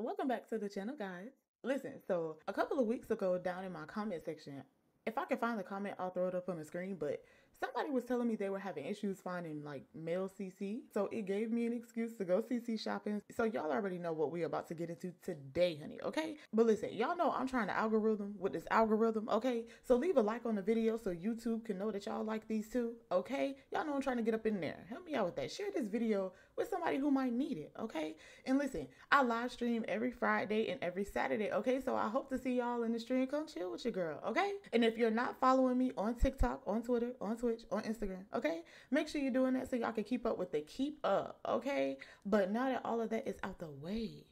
Welcome back to the channel, guys. Listen, so a couple of weeks ago, down in my comment section, if I can find the comment, I'll throw it up on the screen, but somebody was telling me they were having issues finding like male CC. So it gave me an excuse to go CC shopping. So y'all already know what we're about to get into today, honey, okay? But listen, y'all know I'm trying to algorithm with this algorithm, okay? So leave a like on the video so YouTube can know that y'all like these too, okay? Y'all know I'm trying to get up in there. Help me out with that. Share this video with somebody who might need it, okay? And listen, I live stream every Friday and every Saturday, okay? So I hope to see y'all in the stream. Come chill with your girl, okay? And if you're not following me on TikTok, on Twitter, on Twitch, on Instagram, okay? Make sure you're doing that so y'all can keep up with the keep up, okay? But now that all of that is out the way,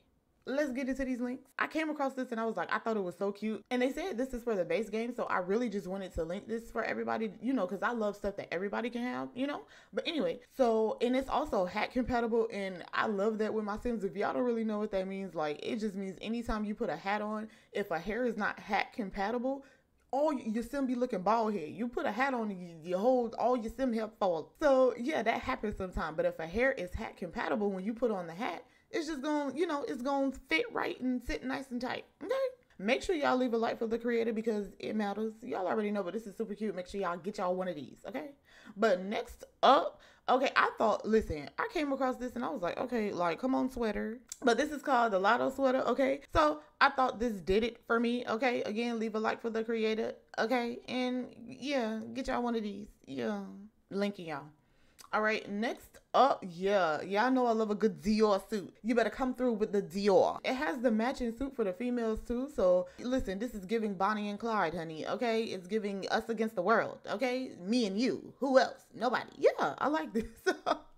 let's get into these links. I came across this and I was like, I thought it was so cute. And they said this is for the base game. So I really just wanted to link this for everybody, you know, because I love stuff that everybody can have, you know. But anyway, so, and it's also hat compatible. And I love that with my Sims. If y'all don't really know what that means, like, it just means anytime you put a hat on, if a hair is not hat compatible, all your sim be looking bald head. You put a hat on, you, you hold all your sim hair fall. So yeah, that happens sometimes. But if a hair is hat compatible, when you put on the hat, it's just going, you know, it's going to fit right and sit nice and tight. Okay. Make sure y'all leave a like for the creator because it matters. Y'all already know, but this is super cute. Make sure y'all get y'all one of these, okay? But next up, okay, I thought, listen, I came across this and I was like, okay, like, come on, sweater. But this is called the Lotto sweater, okay? So I thought this did it for me, okay? Again, leave a like for the creator, okay? And yeah, get y'all one of these. Yeah, linking y'all. All right, next up, yeah, y'all know I love a good Dior suit. You better come through with the Dior. It has the matching suit for the females too. So listen, this is giving Bonnie and Clyde, honey. Okay, it's giving us against the world. Okay, me and you. Who else? Nobody. Yeah, I like this.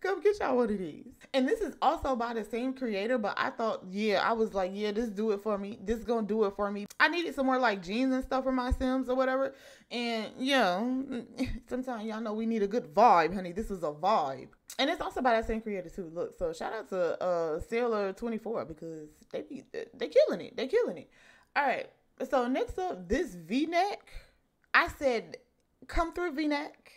Come get y'all one of these. And this is also by the same creator, but I thought, yeah, I was like, yeah, this do it for me. This gonna do it for me. I needed some more like jeans and stuff for my Sims or whatever. And yeah, sometimes y'all know we need a good vibe, honey. This is a vibe. And it's also by that same creator too. Look, so shout out to uh Sailor 24 because they be they killing it. They killing it. All right. So next up, this V-neck. I said, come through V-neck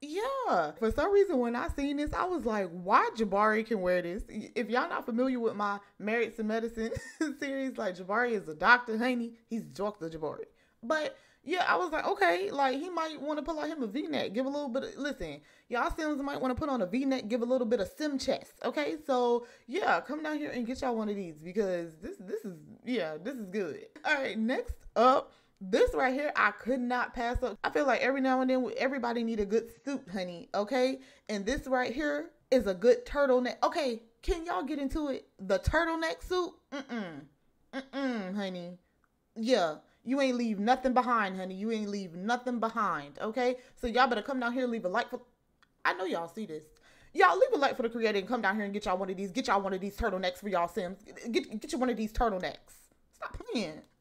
yeah. For some reason, when I seen this, I was like, why Jabari can wear this? If y'all not familiar with my Married to Medicine series, like Jabari is a doctor, honey. He's Dr. Jabari. But yeah, I was like, okay, like he might want to pull out him a V-neck, give a little bit of, listen, y'all Sims might want to put on a V-neck, give a little bit of sim chest, okay? So yeah, come down here and get y'all one of these because this, this is, yeah, this is good. All right, next up, this right here, I could not pass up. I feel like every now and then, everybody need a good suit, honey. Okay, and this right here is a good turtleneck. Okay, can y'all get into it? The turtleneck suit? Mm-mm. Mm-mm, honey. Yeah, you ain't leave nothing behind, honey. You ain't leave nothing behind, okay? So y'all better come down here leave a like for... I know y'all see this. Y'all leave a like for the creator and come down here and get y'all one of these. Get y'all one of these turtlenecks for y'all Sims. Get, get you one of these turtlenecks.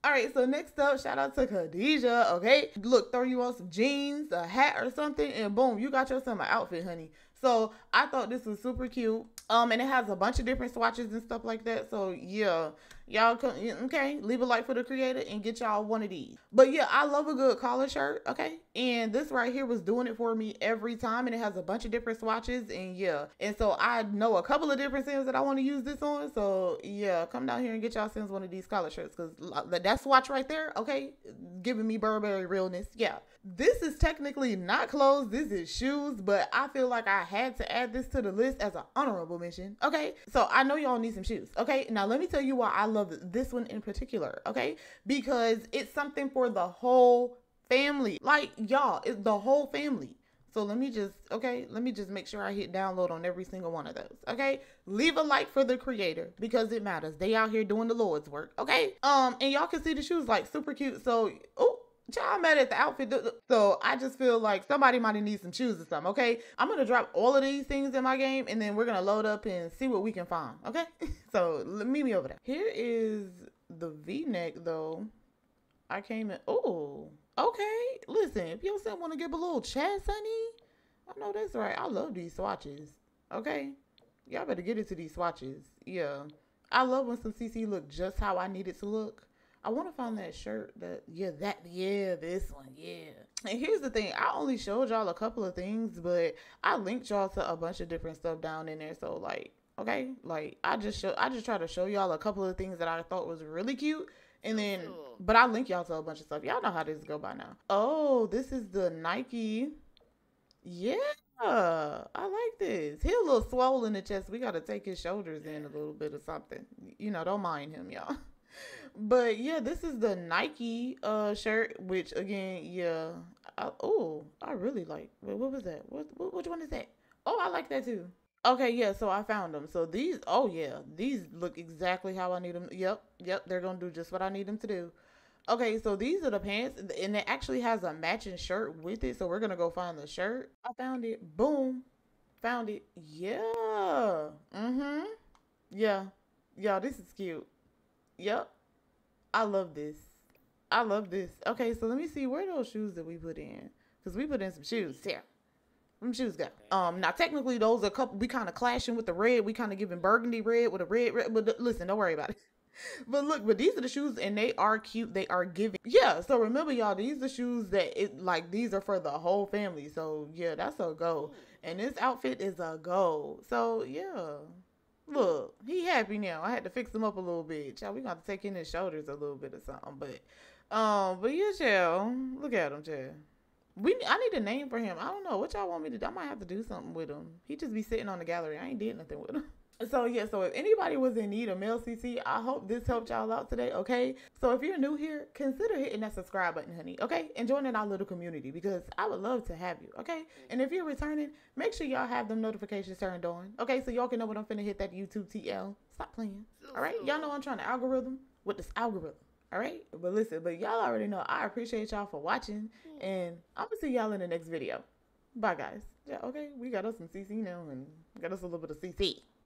All right, so next up, shout out to Khadijah. Okay, look, throw you on some jeans, a hat, or something, and boom, you got yourself an outfit, honey. So I thought this was super cute. Um, and it has a bunch of different swatches and stuff like that. So yeah, y'all okay. Leave a like for the creator and get y'all one of these. But yeah, I love a good collar shirt. Okay, and this right here was doing it for me every time, and it has a bunch of different swatches. And yeah, and so I know a couple of different sims that I want to use this on. So yeah, come down here and get y'all sims one of these collar shirts because that swatch right there, okay, giving me Burberry realness. Yeah, this is technically not clothes. This is shoes, but I feel like I had to add this to the list as an honorable mention. Okay, so I know y'all need some shoes. Okay, now let me tell you why I love this one in particular. Okay, because it's something for the whole family. Like y'all, it's the whole family. So let me just, okay, let me just make sure I hit download on every single one of those. Okay. Leave a like for the creator because it matters. They out here doing the Lord's work. Okay. Um, and y'all can see the shoes like super cute. So, oh, Child mad at the outfit. So I just feel like somebody might need some shoes or something. Okay. I'm to drop all of these things in my game and then we're to load up and see what we can find. Okay. so meet me over there. Here is the v neck though. I came in. Oh, okay. Listen, if you still want to give a little chance, honey, I know that's right. I love these swatches. Okay. Y'all better get into these swatches. Yeah. I love when some CC look just how I need it to look. I want to find that shirt that, yeah, that, yeah, this one, yeah. And here's the thing I only showed y'all a couple of things, but I linked y'all to a bunch of different stuff down in there. So, like, Okay, like I just show, I just try to show y'all a couple of things that I thought was really cute, and then, but I link y'all to a bunch of stuff. Y'all know how this go by now. Oh, this is the Nike. Yeah, I like this. He a little swollen in the chest. We got to take his shoulders in a little bit or something. You know, don't mind him, y'all. But yeah, this is the Nike uh shirt, which again, yeah. oh, I really like. Wait, what was that? What, what which one is that? Oh, I like that too. Okay, yeah, so I found them. So these, oh yeah, these look exactly how I need them. Yep, yep, they're gonna do just what I need them to do. Okay, so these are the pants, and it actually has a matching shirt with it. So we're gonna go find the shirt. I found it. Boom, found it. Yeah. Mhm. Yeah. Yeah, this is cute. Yep. I love this. I love this. Okay, so let me see where those shoes that we put in, because we put in some shoes here. Them shoes got. Um, now technically those are a couple. We kind of clashing with the red. We kind of giving burgundy red with a red, red. But listen, don't worry about it. But look, but these are the shoes, and they are cute. They are giving. Yeah. So remember, y'all, these are shoes that it like these are for the whole family. So yeah, that's a go. And this outfit is a go. So yeah. Look, he happy now. I had to fix him up a little bit. Y'all, we to take in his shoulders a little bit or something. But um, but yeah, child. Look at him, child. We I need a name for him. I don't know what y'all want me to do. I might have to do something with him. He just be sitting on the gallery. I ain't did nothing with him. So yeah, so if anybody was in need of male CC, I hope this helped y'all out today. Okay, so if you're new here, consider hitting that subscribe button, honey. Okay, and joining our little community because I would love to have you. Okay, and if you're returning, make sure y'all have them notifications turned on. Okay, so y'all can know when I'm finna hit that YouTube TL. Stop playing. All right, y'all know I'm trying to algorithm with this algorithm. All right. But listen, but y'all already know I appreciate y'all for watching. Mm. And I'm to see y'all in the next video. Bye, guys. Yeah, okay. We got us some CC now and got us a little bit of CC.